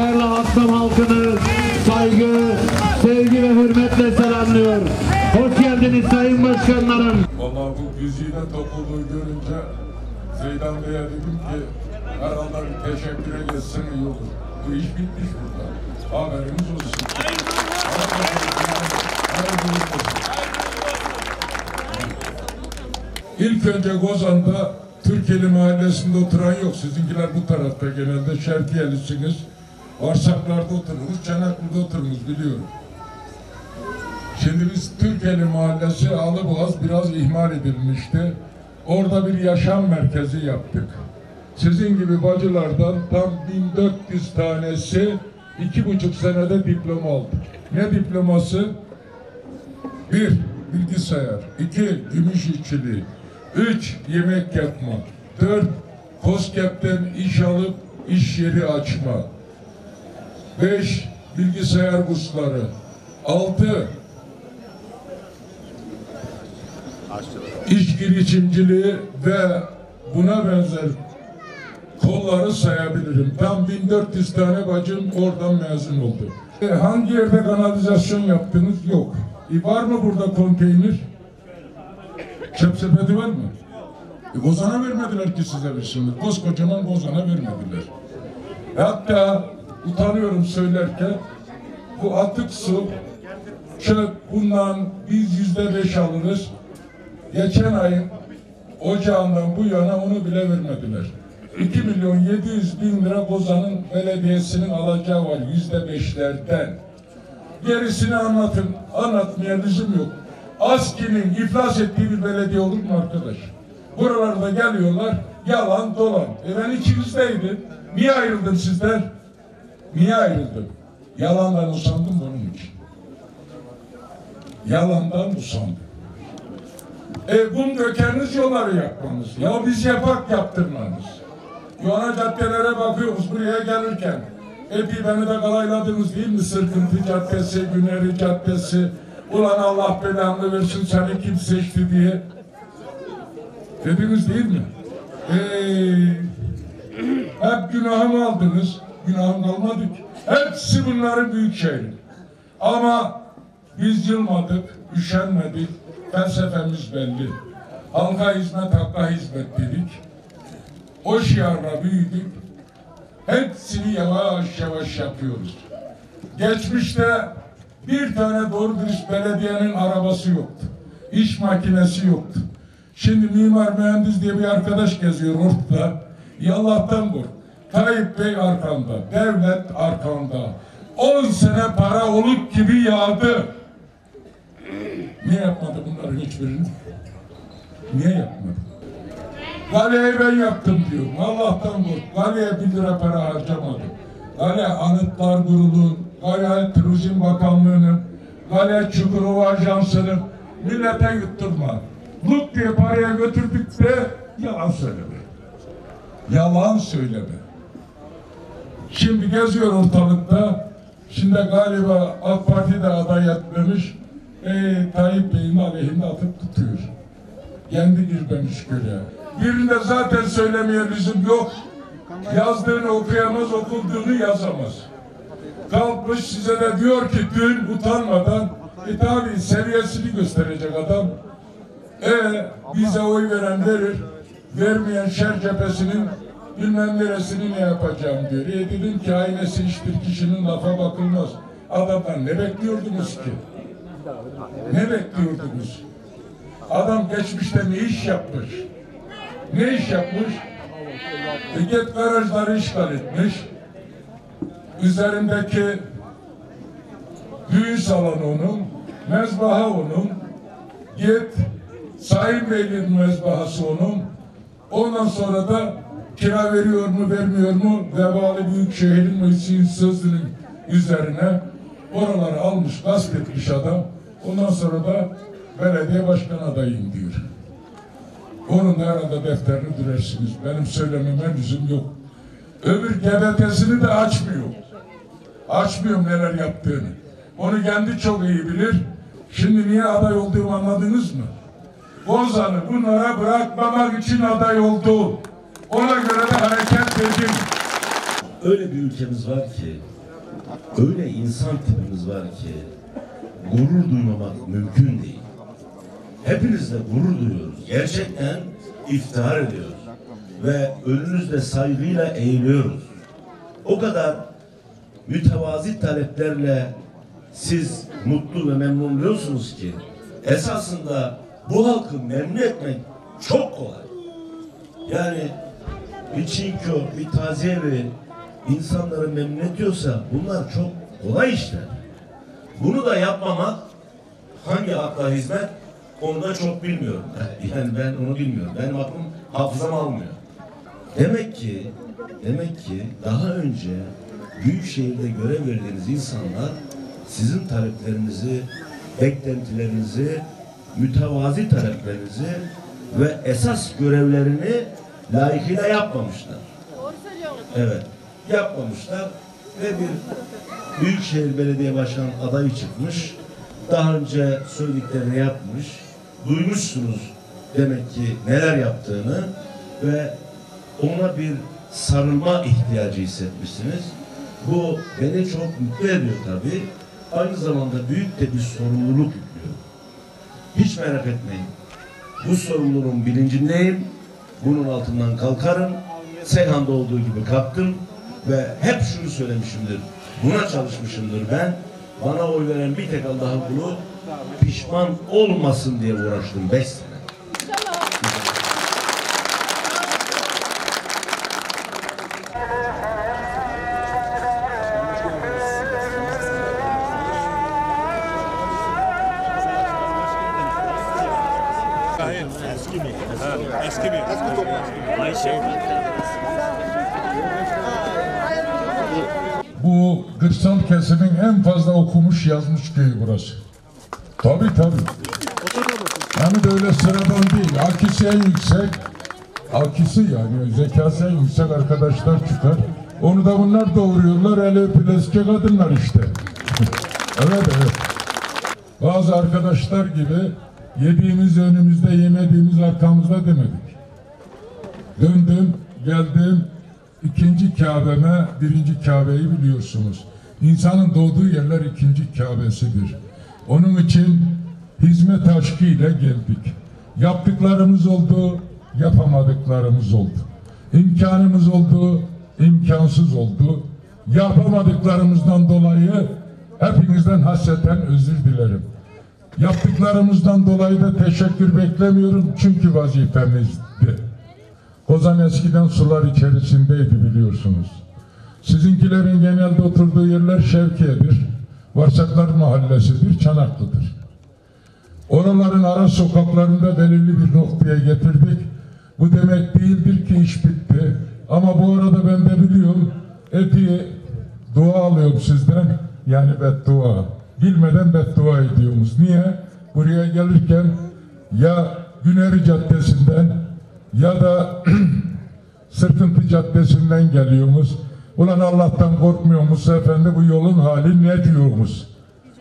değerli Aslan halkını saygı, sevgi ve hürmetle selamlıyor. Hoş geldiniz sayın başkanlarım. Vallahi bu güzide topluluğu görünce Zeydan Bey'e dedim ki herhalde bir teşekküre geçsen iyi. Bu iş bitmiş burada. Haberiniz olsun. İlk önce Gozan'da Türkeli mahallesinde oturan yok. Sizinkiler bu tarafta genelde Şerkiyelisiniz. Varsaklarda otururuz, Çanakkale'de otururuz biliyorum. Şimdi biz Türkeli Mahallesi Alıboğaz biraz ihmal edilmişti. Orada bir yaşam merkezi yaptık. Sizin gibi bacılardan tam 1400 tanesi iki buçuk senede diploma aldı. Ne diploması? Bir, bilgisayar. iki gümüş işçiliği. Üç, yemek yapma. Dört, COSGAP'ten iş alıp iş yeri açma. Beş, bilgisayar kursları. Altı, iş girişimciliği ve buna benzer kolları sayabilirim. Tam 1400 tane bacım oradan mezun oldu. E, hangi yerde kanalizasyon yaptınız? Yok. E, var mı burada konteyner? Çöp sepeti var mı? E, Gozan'a vermediler ki size bir şimdi. Koskocaman Gozan'a vermediler. Hatta utanıyorum söylerken bu atık su çöp bundan biz yüzde beş alırız. Geçen ayın ocağından bu yana onu bile vermediler. 2 milyon 700 bin lira Bozan'ın belediyesinin alacağı var yüzde beşlerden. Gerisini anlatın. Anlatmaya lüzum yok. ASKİ'nin iflas ettiği bir belediye olur mu arkadaş? Buralarda geliyorlar yalan dolan. E ben içinizdeydim. Niye ayrıldım sizden? Niye ayrıldım? Yalandan usandım bunun için. Yalandan usandım. E bunu dökeriniz yolları yapmanız. Ya biz yapak yaptırmanız. Yoğana caddelere bakıyoruz buraya gelirken. Epi beni de kalayladınız değil mi? Sırkıntı Caddesi, Güneri Caddesi. Ulan Allah belanı versin seni kim seçti diye. Dediniz değil mi? Ey, hep günahımı aldınız. Günahım kalmadı ki. Hepsi bunların büyük şeyleri. Ama biz yılmadık, üşenmedik. Felsefemiz belli. Halka hizmet, hakka hizmet dedik. O şiarla büyüdük. Hepsini yavaş yavaş yapıyoruz. Geçmişte bir tane doğru dürüst belediyenin arabası yoktu. İş makinesi yoktu. Şimdi mimar mühendis diye bir arkadaş geziyor ortada. Yallah'tan vur. Tayyip Bey arkanda, devlet arkanda. 10 sene para olup gibi yağdı. Niye yapmadı bunların hiçbirini? Niye yapmadı? Gale'yi ben yaptım diyor. Allah'tan kork. Gale'ye bir lira para harcamadı. Gale Anıtlar Kurulu, Gale Turizm Bakanlığı'nın, Gale Çukurova Ajansı'nın millete yutturma. Lut diye paraya götürdük de yalan söyleme. Yalan söyleme. Şimdi geziyor ortalıkta. Şimdi galiba AK Parti de aday etmemiş. E, Tayyip Bey'in aleyhinde atıp tutuyor. Kendi girmemiş göre. Birinde zaten söylemeye lüzum yok. Yazdığını okuyamaz, okuduğunu yazamaz. Kalkmış size de diyor ki dün utanmadan e tabi seviyesini gösterecek adam. E bize oy veren verir. Vermeyen şer cephesinin bilmem neresini ne yapacağım diyor. E dedim ki ailesi hiçbir kişinin lafa bakılmaz. Adamdan ne bekliyordunuz ki? Ne bekliyordunuz? Adam geçmişte ne iş yapmış? Ne iş yapmış? Eget garajları işgal etmiş. Üzerindeki düğün salonu onun, mezbaha onun, git Sayın Bey'in mezbahası onun. Ondan sonra da kira veriyor mu vermiyor mu vebali büyük şehrin meclisinin sözünün üzerine oraları almış gasp etmiş adam. Ondan sonra da belediye başkan adayım diyor. Onun da herhalde defterini dürersiniz. Benim söylememe lüzum yok. Öbür GBT'sini de açmıyor. Açmıyorum neler yaptığını. Onu kendi çok iyi bilir. Şimdi niye aday olduğumu anladınız mı? Bozan'ı bunlara bırakmamak için aday oldu. Ona göre de hareket dedim. öyle bir ülkemiz var ki, öyle insan tipimiz var ki gurur duymamak mümkün değil. Hepinizle gurur duyuyoruz. Gerçekten iftihar ediyoruz. Ve önünüzde saygıyla eğiliyoruz. O kadar mütevazi taleplerle siz mutlu ve memnun oluyorsunuz ki esasında bu halkı memnun etmek çok kolay. Yani bir çinkör, bir taziye evi insanları memnun ediyorsa bunlar çok kolay işler. Bunu da yapmamak hangi akla hizmet onu da çok bilmiyorum. Yani ben onu bilmiyorum. Benim aklım hafızam almıyor. Demek ki demek ki daha önce büyük şehirde görev verdiğiniz insanlar sizin taleplerinizi, beklentilerinizi, mütevazi taleplerinizi ve esas görevlerini layıkıyla yapmamışlar. Evet, yapmamışlar ve bir Büyükşehir Belediye Başkanı adayı çıkmış. Daha önce söylediklerini yapmış. Duymuşsunuz demek ki neler yaptığını ve ona bir sarılma ihtiyacı hissetmişsiniz. Bu beni çok mutlu ediyor tabii. Aynı zamanda büyük de bir sorumluluk yüklüyor. Hiç merak etmeyin. Bu sorumluluğun bilincindeyim. Bunun altından kalkarım. Seyhan'da olduğu gibi kalktım ve hep şunu söylemişimdir. Buna çalışmışımdır ben. Bana oy veren bir tek Allah'ın kulu pişman olmasın diye uğraştım beş sene. Okumuş yazmış köyü burası. Tabii tabii. Yani böyle sıradan değil. Akisi en yüksek. Akisi yani zekası en yüksek arkadaşlar çıkar. Onu da bunlar doğuruyorlar. El öpüleske kadınlar işte. evet evet. Bazı arkadaşlar gibi yediğimiz önümüzde yemediğimiz arkamızda demedik. Döndüm, geldim. ikinci Kabe'me, birinci Kabe'yi biliyorsunuz. İnsanın doğduğu yerler ikinci Kabe'sidir. Onun için hizmet aşkıyla geldik. Yaptıklarımız oldu, yapamadıklarımız oldu. İmkanımız oldu, imkansız oldu. Yapamadıklarımızdan dolayı hepinizden hasreten özür dilerim. Yaptıklarımızdan dolayı da teşekkür beklemiyorum çünkü vazifemizdi. Kozan eskiden sular içerisindeydi biliyorsunuz. Sizinkilerin genelde oturduğu yerler Şevkiye'dir. Varsaklar Mahallesi'dir, Çanaklı'dır. Oraların ara sokaklarında belirli bir noktaya getirdik. Bu demek değildir ki iş bitti. Ama bu arada ben de biliyorum eti dua alıyorum sizden. Yani beddua. Bilmeden beddua ediyoruz. Niye? Buraya gelirken ya Güneri Caddesi'nden ya da Sırtıntı Caddesi'nden geliyoruz. Ulan Allah'tan korkmuyor musun efendi bu yolun hali ne diyoruz?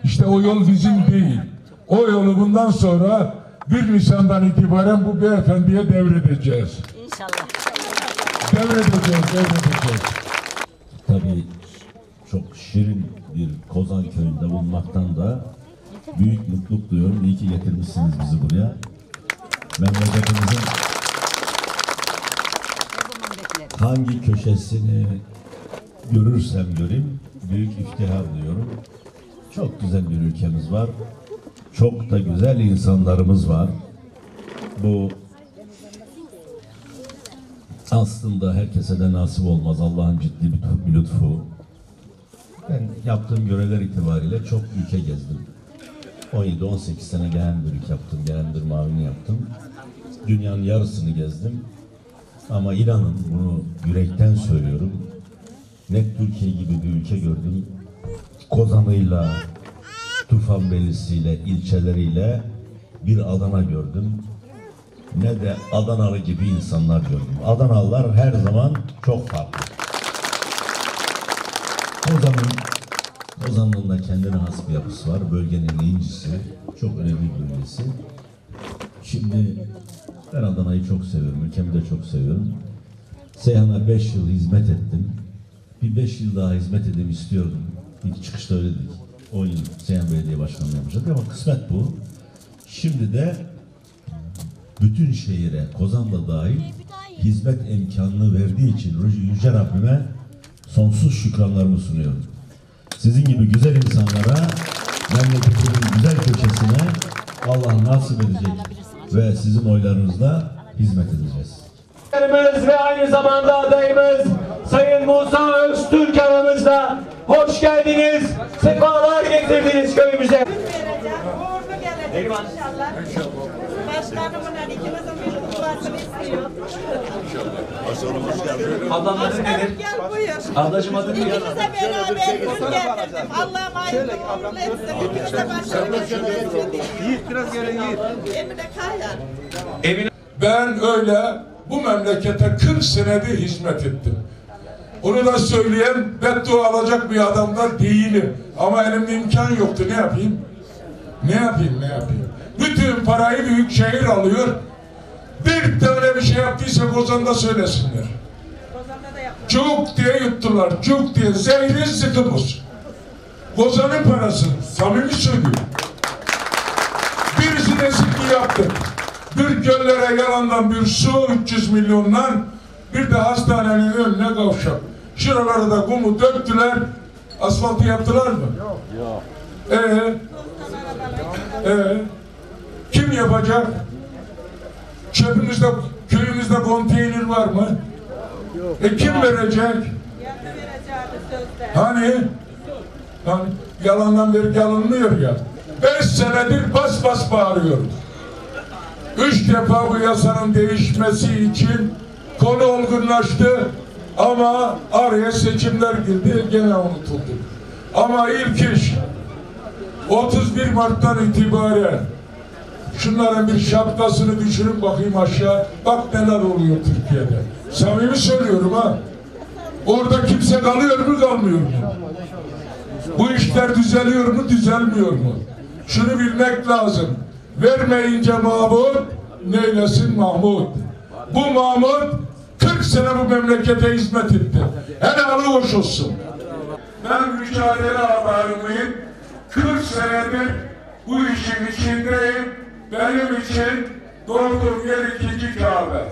İşte o yol bizim değil. O yolu bundan sonra 1 Nisan'dan itibaren bu beyefendiye devredeceğiz. İnşallah. Devredeceğiz, devredeceğiz. Tabii çok şirin bir Kozan köyünde bulunmaktan da büyük mutluluk duyuyorum. İyi ki getirmişsiniz bizi buraya. Memleketimizin hangi köşesini görürsem göreyim büyük iftihar duyuyorum. Çok güzel bir ülkemiz var. Çok da güzel insanlarımız var. Bu aslında herkese de nasip olmaz. Allah'ın ciddi bir, lütfu. Ben yaptığım görevler itibariyle çok ülke gezdim. 17-18 sene Gehenbürük yaptım, Gehenbür Mavini yaptım. Dünyanın yarısını gezdim. Ama inanın bunu yürekten söylüyorum. Ne Türkiye gibi bir ülke gördüm. Kozan'ıyla, Tufanbelisi'yle, ilçeleriyle bir Adana gördüm. Ne de Adanalı gibi insanlar gördüm. Adanalılar her zaman çok farklı. Kozan'ın Kozan'ın da kendine has bir yapısı var. Bölgenin incisi. Çok önemli bir bölgesi. Şimdi ben Adana'yı çok seviyorum. Ülkemi de çok seviyorum. Seyhan'a 5 yıl hizmet ettim. Bir beş yıl daha hizmet edeyim istiyordum. İlk çıkışta öyle dedik. 10 yıl Seyhan Belediye Başkanlığı yapacak ama kısmet bu. Şimdi de bütün şehire, Kozan'da dahil hizmet imkanını verdiği için Yüce Rabbime sonsuz şükranlarımı sunuyorum. Sizin gibi güzel insanlara, memleketimin güzel köşesine Allah nasip edecek ve sizin oylarınızla hizmet edeceğiz. Ve aynı zamanda adayımız Sayın Musa Öztürk aramızda. Hoş geldiniz, sefalar getirdiniz köyümüze. inşallah. Başkanımla ikimizin bir duasını istiyor. Ablam adın nedir? Gel buyur. Ablacığım adın nedir? İkimize beraber gün getirdim. Allah'ım hayırlı uğurlu etsin. İkimize başkanımız getirdim. Yiğit biraz geri yiğit. Emine. Emine Ben öyle bu memlekete 40 senedir hizmet ettim. Onu da söyleyen beddua alacak bir adam da değilim. Ama elimde imkan yoktu. Ne yapayım? Ne yapayım, ne yapayım? Bütün parayı büyük şehir alıyor. Bir tane bir şey yaptıysa Kozan'da söylesinler. Cuk diye yuttular. Cuk diye. Zehri sıkı buz. Kozan'ın parası. Samimi söylüyorum. Birisi de sıkı yaptık. Bir göllere yalandan bir su 300 milyondan bir de hastanenin önüne kavşak. Şuralara da kumu döktüler. Asfaltı yaptılar mı? Yok. Yok. Ee, ee, kim yapacak? Çöpümüzde, köyümüzde konteyner var mı? E kim verecek? Hani? Hani yalandan verip yalanlıyor ya. Beş senedir bas bas bağırıyoruz. Üç defa bu yasanın değişmesi için konu olgunlaştı ama araya seçimler girdi gene unutuldu. Ama ilk iş 31 Mart'tan itibaren şunların bir şapkasını düşürün bakayım aşağı. Bak neler oluyor Türkiye'de. Samimi söylüyorum ha. Orada kimse kalıyor mu kalmıyor mu? Bu işler düzeliyor mu düzelmiyor mu? Şunu bilmek lazım. Vermeyince Mahmut, neylesin Mahmut. Bu Mahmut 40 sene bu memlekete hizmet etti. Helali hoş olsun. Ben mücadele adamıyım. 40 senedir bu işin içindeyim. Benim için doğduğum yer ikinci Kabe.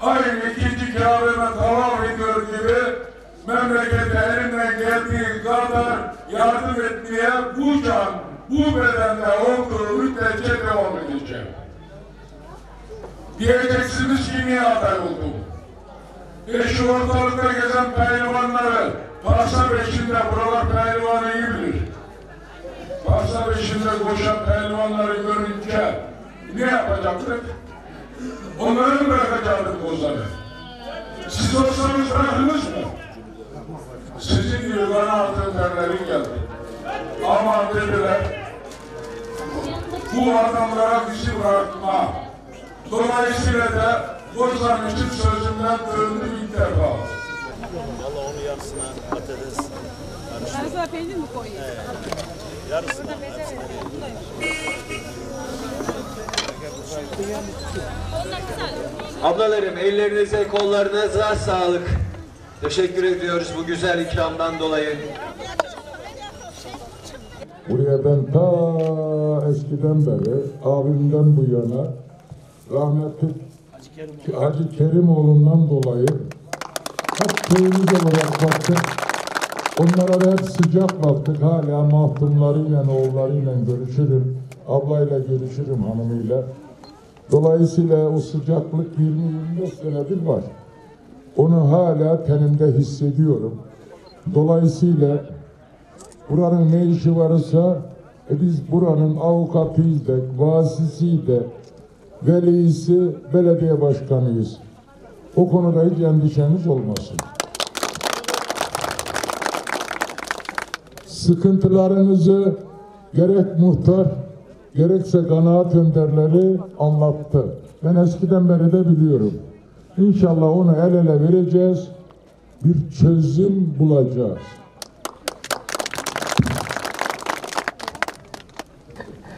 Aynı ikinci Kabe'me tavaf ediyor gibi memlekete elimden geldiği kadar yardım etmeye bu can, bu bedende olduğu müddetçe devam edeceğim. Diyeceksiniz ki niye aday oldum? E şu ortalıkta gezen pehlivanları, parsa peşinde buralar pehlivanı iyi bilir. Parsa peşinde koşan pehlivanları görünce ne yapacaktık? Onları bırakacaktık Kozan'ı? Siz olsanız bırakınız mı? Sizin gibi bana altın terlerin geldi. Ama dediler, bu adamlara bizi bırakma. Dolayısıyla da Kozan için sözümden döndüm ilk defa. Valla onun yarısına patates, Ben sana peynir mi koyayım? yarısına Ablalarım ellerinize kollarınıza sağlık. Teşekkür ediyoruz bu güzel ikramdan dolayı. Buraya ben ta eskiden beri abimden bu yana rahmetli Hacı Kerimoğlu'ndan dolayı hep köyümüz olarak baktık. Onlara da hep sıcak baktık. Hala mahkumlarıyla, oğullarıyla görüşürüm. Ablayla görüşürüm hanımıyla. Dolayısıyla o sıcaklık 20-25 senedir var. Onu hala tenimde hissediyorum. Dolayısıyla buranın ne işi varsa e biz buranın avukatıyız da, vasisi de, velisi, belediye başkanıyız. O konuda hiç endişeniz olmasın. Sıkıntılarınızı gerek muhtar, gerekse kanaat önderleri anlattı. Ben eskiden beri de biliyorum. İnşallah onu el ele vereceğiz, bir çözüm bulacağız.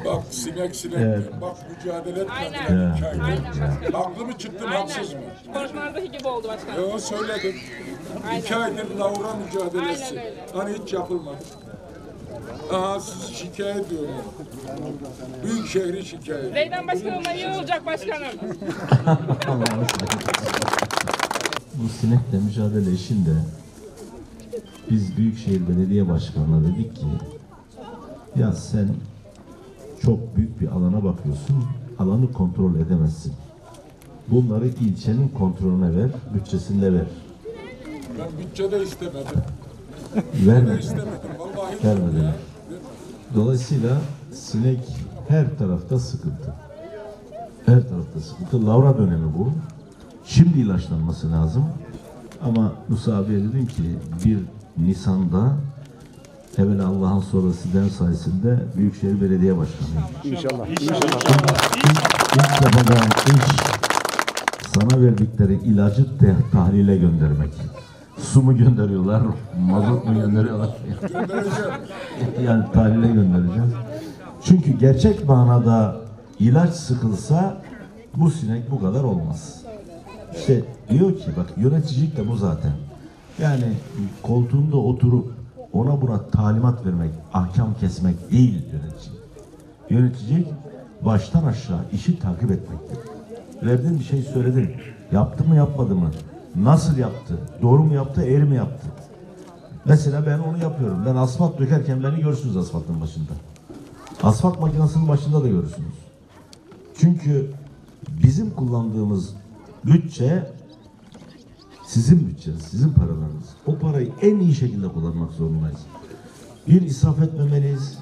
Bak sinek sinek. Evet. Bak mücadele etmediler Aynen. Aynen. Haklı mı çıktım haksız mı? Konuşmalardaki gibi oldu başkanım. Yo söyledim. İki aydır lavra mücadelesi. Aynen öyle. Hani hiç yapılmadı. Aha siz şikayet ediyorum. Büyük şehri şikayet. Zeydan başkanımla iyi olacak başkanım. Bu sinekle mücadele işinde biz Büyükşehir Belediye Başkanı'na dedik ki ya sen çok büyük bir alana bakıyorsun, alanı kontrol edemezsin. Bunları ilçenin kontrolüne ver, bütçesinde ver. Ben bütçede istemedim. Vermediler. İstemedim. Vallahi. Dolayısıyla sinek her tarafta sıkıntı. Her tarafta sıkıntı. Lavra dönemi bu. Şimdi ilaçlanması lazım. Ama Musa abiye dedim ki bir Nisan'da evvel Allah'ın sonra sizden sayesinde Büyükşehir Belediye Başkanıyım. İnşallah. İnşallah. İlk yapacağım iş sana verdikleri ilacı te- tahlile göndermek. Su mu gönderiyorlar, mazot mu gönderiyorlar? yani tahlile göndereceğiz. Çünkü gerçek manada ilaç sıkılsa bu sinek bu kadar olmaz. İşte diyor ki bak yöneticilik de bu zaten. Yani koltuğunda oturup ona buna talimat vermek, ahkam kesmek değil yöneticilik. Yöneticilik baştan aşağı işi takip etmektir. Verdiğin bir şey söyledin. Yaptı mı yapmadı mı? Nasıl yaptı? Doğru mu yaptı, eğri mi yaptı? Mesela ben onu yapıyorum. Ben asfalt dökerken beni görürsünüz asfaltın başında. Asfalt makinesinin başında da görürsünüz. Çünkü bizim kullandığımız bütçe sizin bütçeniz, sizin paralarınız. O parayı en iyi şekilde kullanmak zorundayız. Bir, israf etmemeliyiz.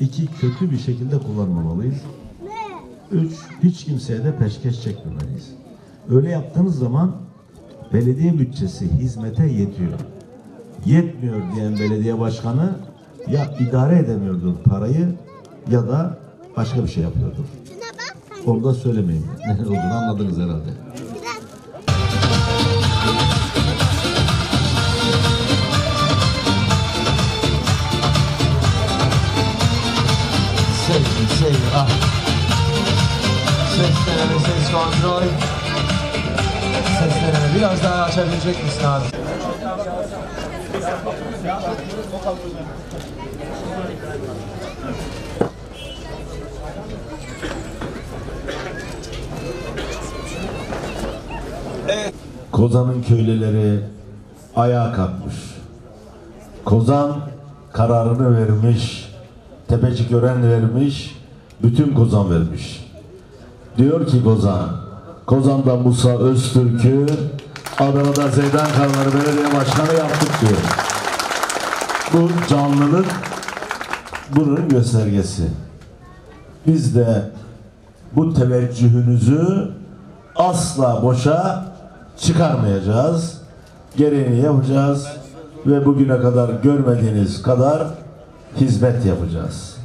İki, kötü bir şekilde kullanmamalıyız. Üç, hiç kimseye de peşkeş çekmemeliyiz. Öyle yaptığınız zaman belediye bütçesi hizmete yetiyor. Yetmiyor diyen belediye başkanı ya idare edemiyordur parayı ya da başka bir şey yapıyordur. Onu da söylemeyeyim. Ne olduğunu anladınız herhalde. Ah. Ses kontrol. Ses. Biraz daha açabilecek misin abi? Kozan'ın köylüleri ayağa kalkmış. Kozan kararını vermiş. Tepecik gören vermiş. Bütün Kozan vermiş. Diyor ki Kozan, Kozan'da Musa Öztürk'ü Adana'da Zeydan Karları Belediye Başkanı yaptık diyor. Bu canlılık bunun göstergesi. Biz de bu teveccühünüzü asla boşa çıkarmayacağız. Gereğini yapacağız ve bugüne kadar görmediğiniz kadar hizmet yapacağız.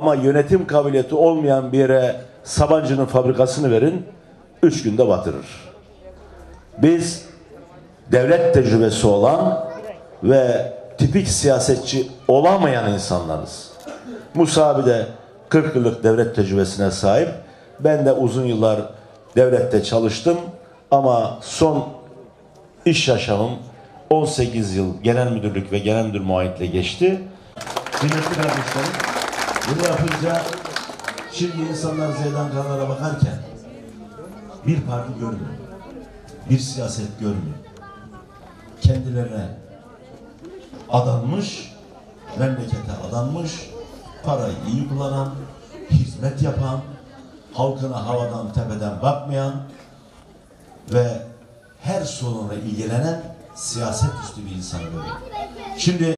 Ama yönetim kabiliyeti olmayan bir yere Sabancı'nın fabrikasını verin, üç günde batırır. Biz devlet tecrübesi olan ve tipik siyasetçi olamayan insanlarız. Musa abi de 40 yıllık devlet tecrübesine sahip. Ben de uzun yıllar devlette çalıştım ama son iş yaşamım 18 yıl genel müdürlük ve genel müdür muayitle geçti. Kıymetli kardeşlerim, bunu yapınca şimdi insanlar Zeydan Kanar'a bakarken bir parti görmüyor, bir siyaset görmüyor. Kendilerine adanmış, memlekete adanmış, parayı iyi kullanan, hizmet yapan, halkına havadan tepeden bakmayan ve her sorunla ilgilenen siyaset üstü bir insan görüyor. Şimdi